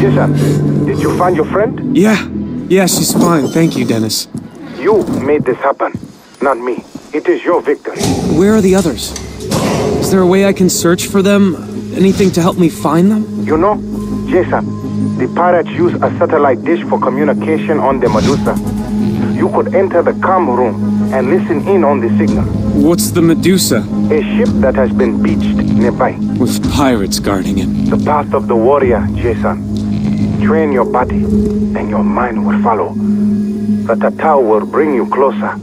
Jason, did you find your friend? Yeah. Yeah, she's fine. Thank you, Dennis. You made this happen, not me. It is your victory. Where are the others? Is there a way I can search for them? Anything to help me find them? You know, Jason, the pirates use a satellite dish for communication on the Medusa. You could enter the com room and listen in on the signal. What's the Medusa? A ship that has been beached nearby. With pirates guarding it. The path of the warrior, Jason. Train your body, and your mind will follow. The Tatau will bring you closer.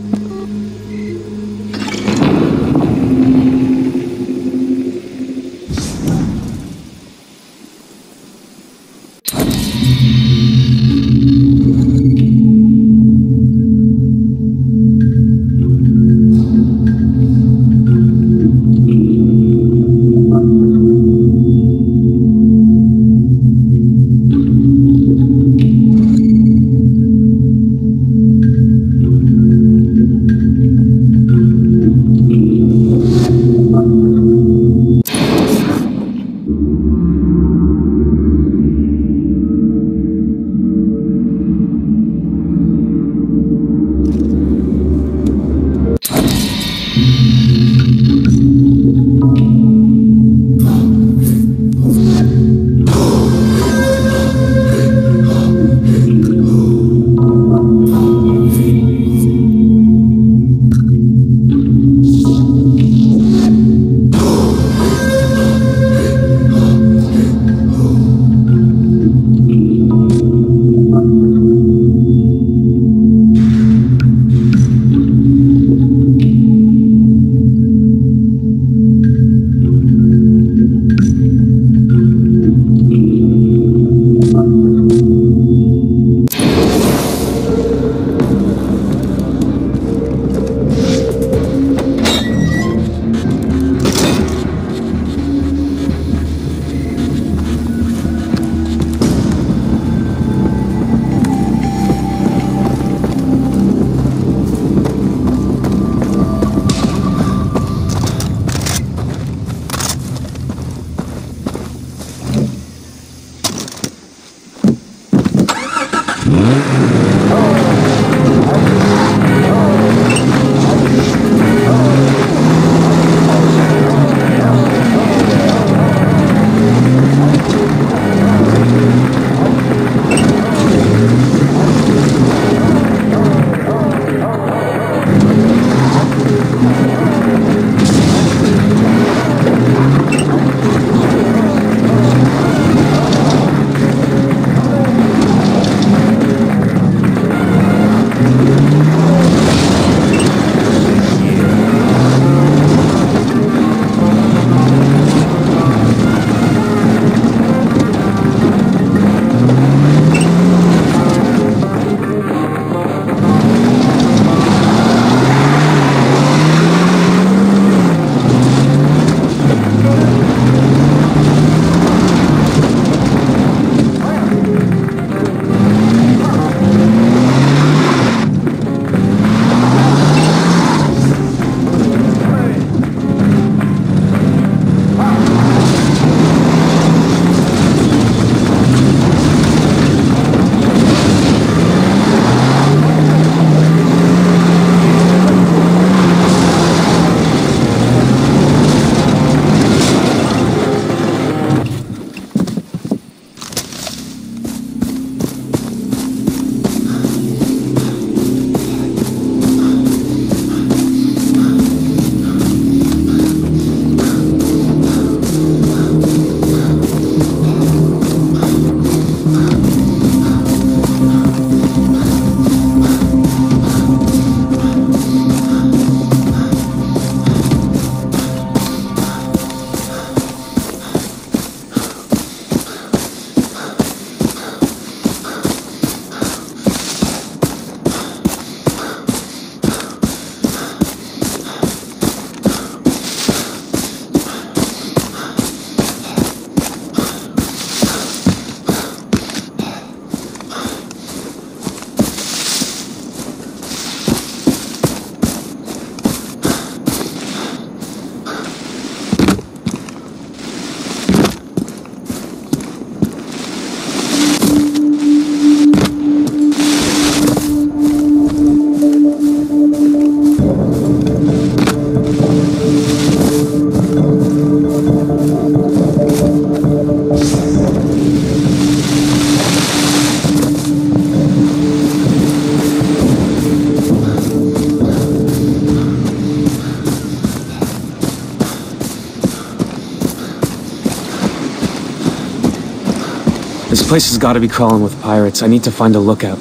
This place has got to be crawling with pirates. I need to find a lookout.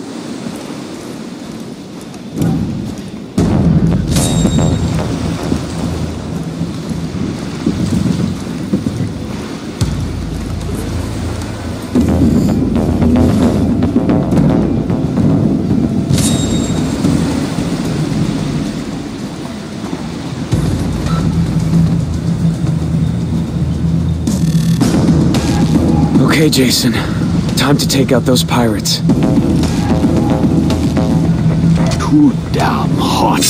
Okay, Jason. Time to take out those pirates. Too damn hot.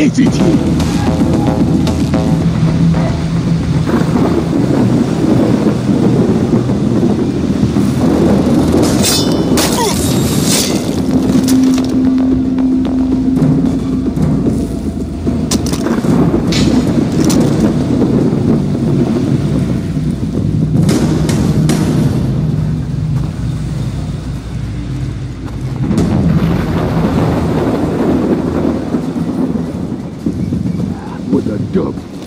Hate it dub.